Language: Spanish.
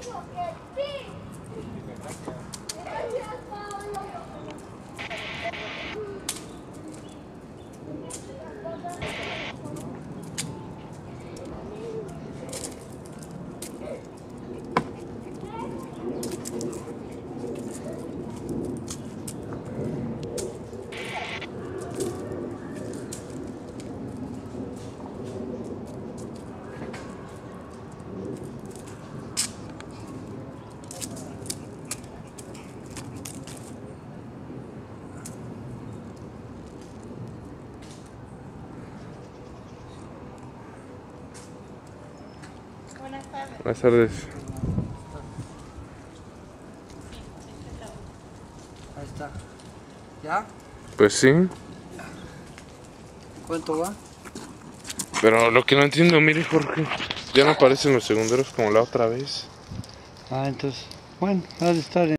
dijo que Buenas tardes. Buenas tardes. Ahí está. ¿Ya? Pues sí, ¿Cuánto va? pero lo que no entiendo, mire Jorge, ya no aparecen los segunderos como la otra vez. Ah, entonces, bueno, ha de estar en...